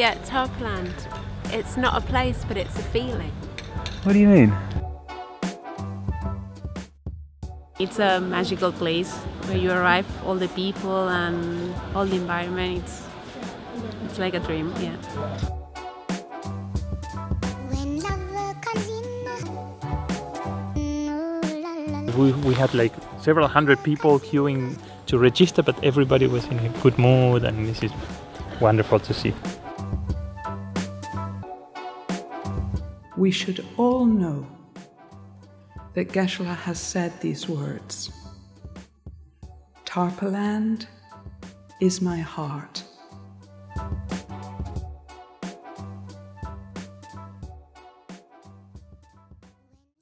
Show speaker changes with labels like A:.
A: Yeah, Tharpaland. It's not a place, but it's a feeling.
B: What do you mean?
A: It's a magical place where you arrive, all the people and all the environment. It's, it's like a dream, yeah.
C: We, we had like several hundred people queuing to register, but everybody was in a good mood, and this is wonderful to see.
D: We should all know that Geshe has said these words Tharpaland is my heart.